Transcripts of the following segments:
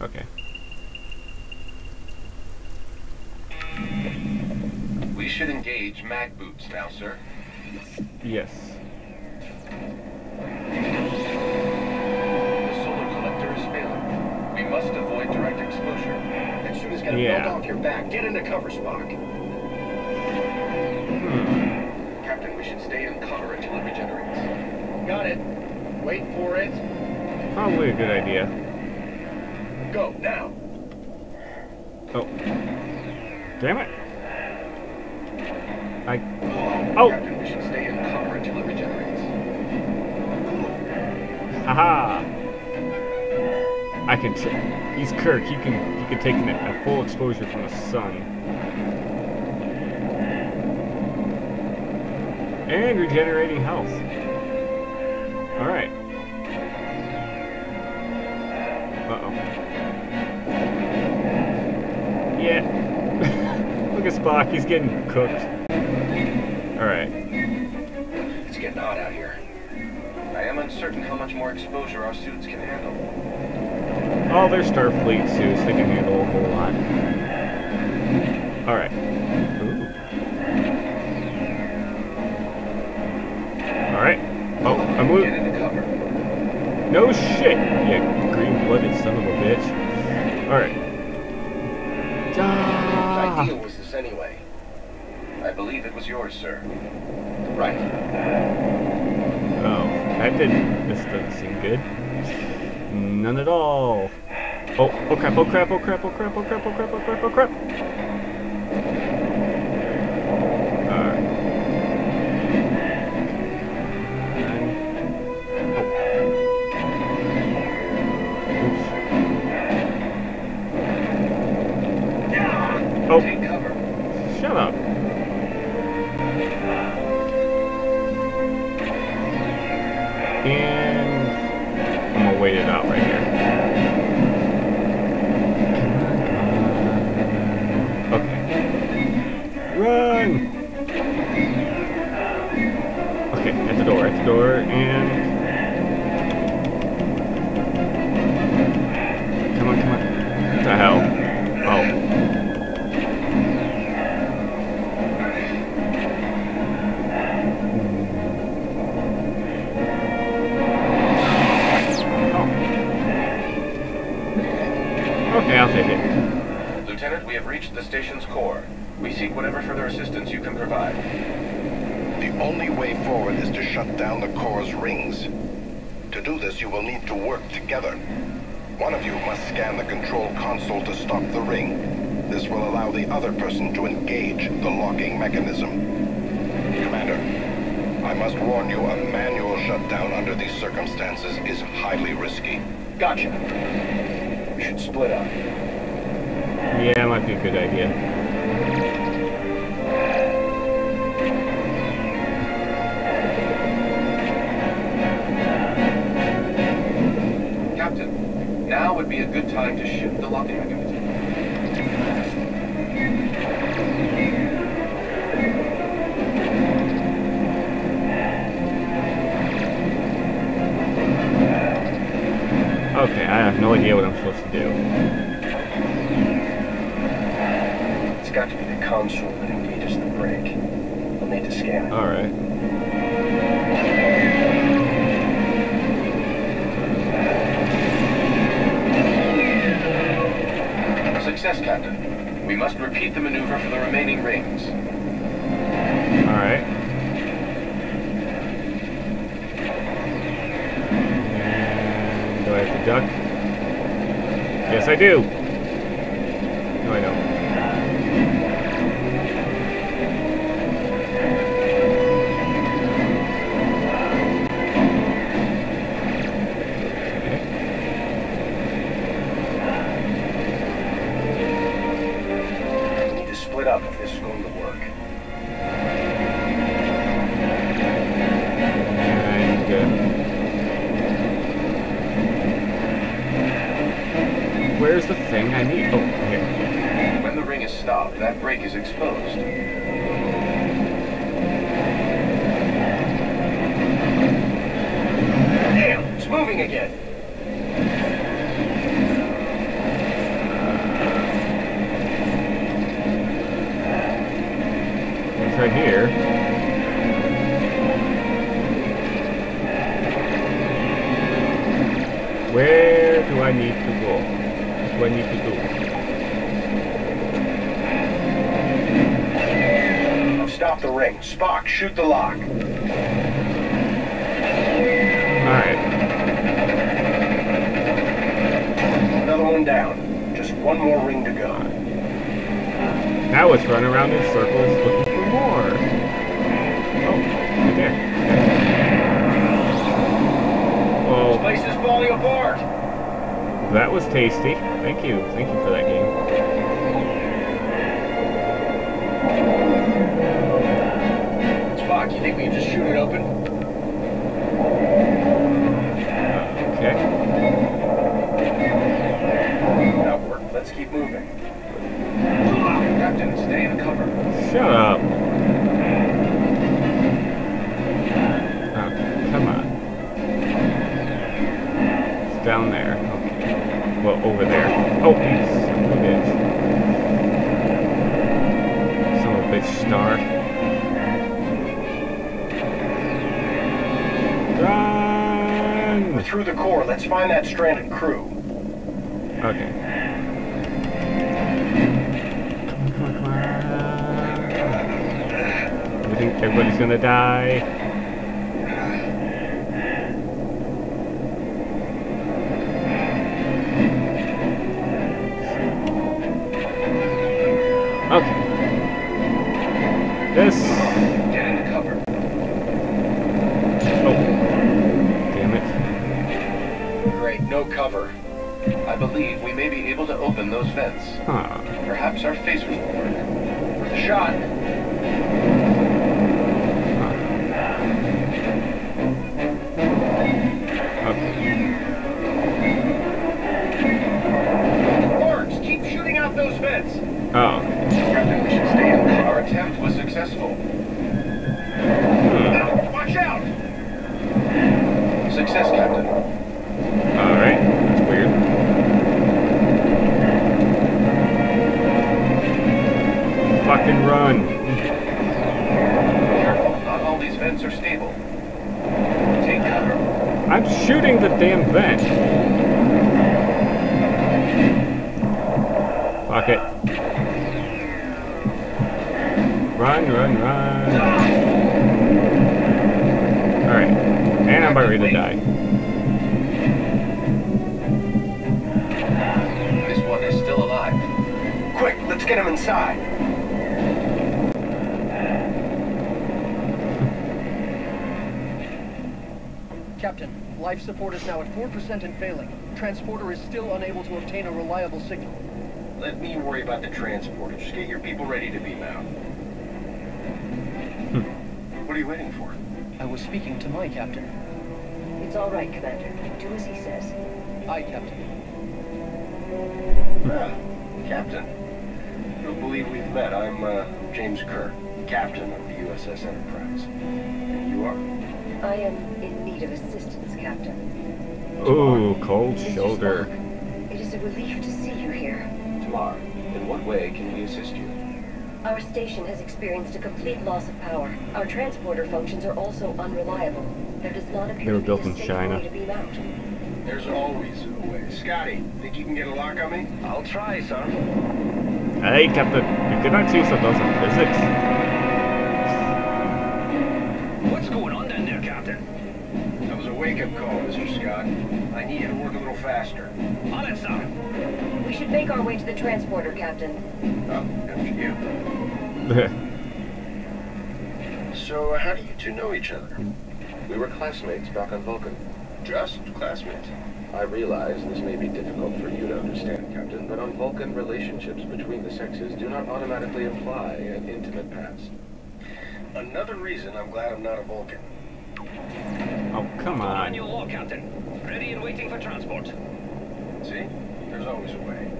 Okay. We should engage mag boots now, sir. Yes. The solar collector is failing. We must avoid direct exposure. That suit is gonna Yeah. melt off your back. Get into cover, Spock. Hmm. Captain, we should stay in cover until it regenerates. Got it. Wait for it. Probably a good idea. Go, now. Oh. Damn it. I. Oh! Captain, we should stay in cover until it regenerates. Haha! I can. T- he's Kirk. He can. He can take a, a full exposure from the sun. And regenerating health. All right. Yeah. Look at Spock. He's getting cooked. All right. It's getting hot out here. I am uncertain how much more exposure our suits can handle. Oh, they're Starfleet suits. They can handle a whole lot. Alright. Ooh. Alright. Oh, I'm Get moving. into cover. No shit! You green-blooded son of a bitch. Alright. Whose Ah. idea was this anyway? I believe it was yours, sir. Right. Oh, that didn't. This doesn't seem good. None at all. Oh, oh crap, oh crap, oh crap, oh crap, oh crap, oh crap, oh crap, oh crap. Oh, shut up. And I'm gonna wait it out right here. Station's core. We seek whatever further assistance you can provide. The only way forward is to shut down the core's rings. To do this, you will need to work together. One of you must scan the control console to stop the ring. This will allow the other person to engage the locking mechanism. Commander, I must warn you, a manual shutdown under these circumstances is highly risky. Gotcha. We should split up. Yeah, might be a good idea. Captain, now would be a good time to shift the locking mechanism. Success, Captain. We must repeat the maneuver for the remaining rings. Alright. And do I have to duck? Yes, I do. again. It's right here. Where do I need to go? What do I need to do? Stop the ring. Spock, shoot the lock. One down. Just one more ring to go. Now it's running around in circles looking for more. Oh, right there. This Oh, place is falling apart. that was tasty. Thank you. Thank you for that game. Over there. Oh, son a bitch. Son of a bitch star. Run! We're through the core. Let's find that stranded crew. Okay. Come on, come on, come on. I think everybody's gonna die. Are stable. Take cover. I'm shooting the damn vent. Fuck it. Run, run, run. Alright. And I'm about ready to die. This one is still alive. Quick, let's get him inside. Captain, life support is now at 4% and failing. Transporter is still unable to obtain a reliable signal. Let me worry about the transporter. Just get your people ready to beam out. what are you waiting for? I was speaking to my captain. It's all right, Commander. Do as he says. Aye, Captain. Captain. You don't believe we've met. I'm uh, James Kirk, captain of the USS Enterprise. And you are? I am in need of assistance, Captain. Ooh, cold Mr. shoulder. Spock, It is a relief to see you here. T'Mar, in what way can we assist you? Our station has experienced a complete loss of power. Our transporter functions are also unreliable. There does not appear They were to built be a in safe China. way to beam out. There's always a way. Scotty, think you can get a lock on me? I'll try, son. Hey, Captain. You cannot see some of physics. Wake-up call, Mr. Scott. I need you to work a little faster. On it, sir. We should make our way to the transporter, Captain. Oh, after you. So, uh, how do you two know each other? We were classmates back on Vulcan. Just classmates. I realize this may be difficult for you to understand, Captain, but on Vulcan, relationships between the sexes do not automatically imply an intimate past. Another reason I'm glad I'm not a Vulcan. Oh, come on. wall, Captain. Ready and waiting for transport. See? There's always a way.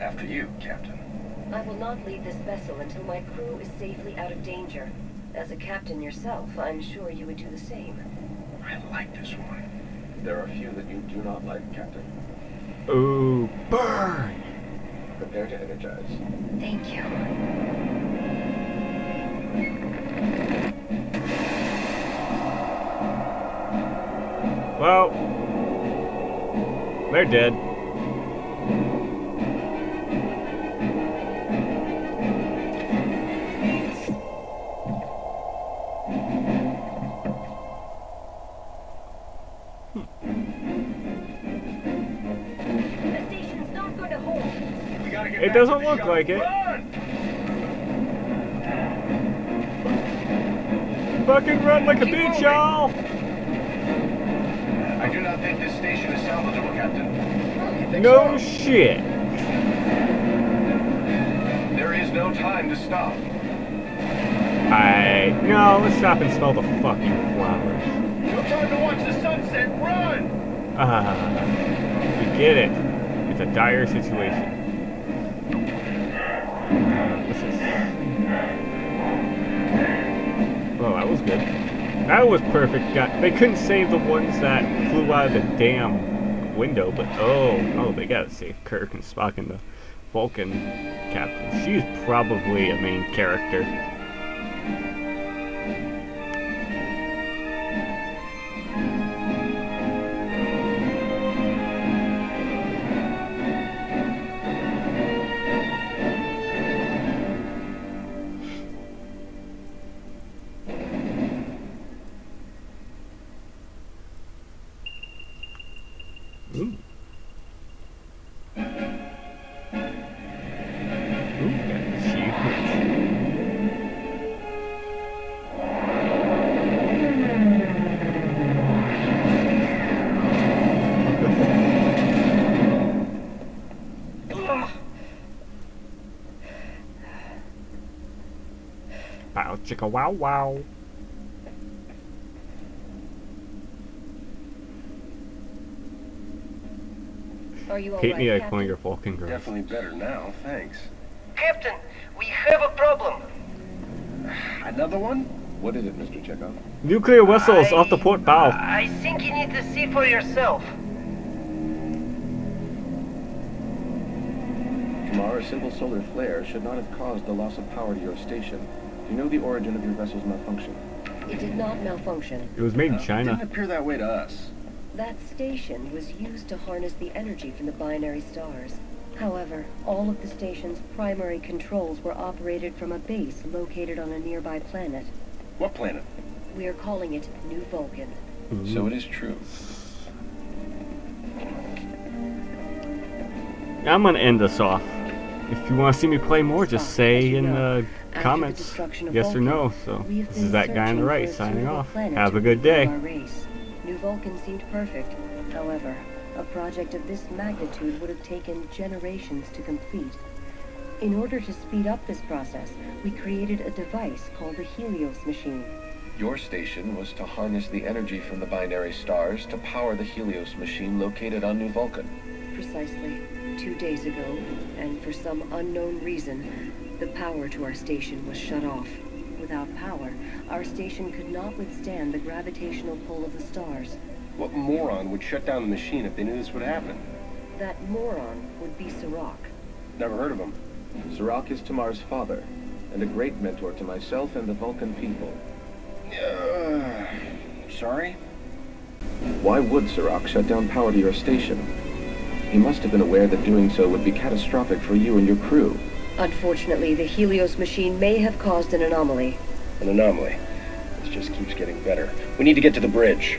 After you, Captain. I will not leave this vessel until my crew is safely out of danger. As a captain yourself, I'm sure you would do the same. I like this one. There are a few that you do not like, Captain. Ooh, burn. Prepare to energize. Thank you. Well, they're dead. It doesn't look like it. Run! Fucking run like a bitch, y'all! Captain. No shit. There is no time to stop. I no, let's stop and smell the fucking flowers. No time to watch the sunset. Run! Ah, we get it. It's a dire situation. What's this? Oh, that was good. That was perfect. Got they couldn't save the ones that flew out of the damn window, but oh, oh, they gotta save Kirk and Spock and the Vulcan captain. She's probably a main character. Bow chicka wow wow. Are you all Hate right, me, I Captain? calling your Vulcan girl. Definitely better now, thanks. Captain, we have a problem. Another one? What is it, Mr. Chekov? Nuclear vessels off the port bow. I think you need to see for yourself. T'Mar, a simple solar flare should not have caused the loss of power to your station. Do you know the origin of your vessel's malfunction? It did not malfunction. It was made in Uh, China. Didn't appear that way to us. That station was used to harness the energy from the binary stars. However, all of the station's primary controls were operated from a base located on a nearby planet. What planet? We are calling it New Vulcan. So it is true. I'm gonna end this off. If you want to see me play more, just say in know, the after the comments destruction of yes or no. So this is that guy on the right signing off. Have a good day. New Vulcan seemed perfect. However, a project of this magnitude would have taken generations to complete. In order to speed up this process, we created a device called the Helios machine. Your station was to harness the energy from the binary stars to power the Helios machine located on New Vulcan. Precisely two days ago, and for some unknown reason, the power to our station was shut off. Without power, our station could not withstand the gravitational pull of the stars. What moron would shut down the machine if they knew this would happen? That moron would be Sirach. Never heard of him. Zarak is T'Mar's father, and a great mentor to myself and the Vulcan people. Uh, sorry? Why would Zarak shut down power to your station? He must have been aware that doing so would be catastrophic for you and your crew. Unfortunately, the Helios machine may have caused an anomaly. An anomaly. This just keeps getting better. We need to get to the bridge.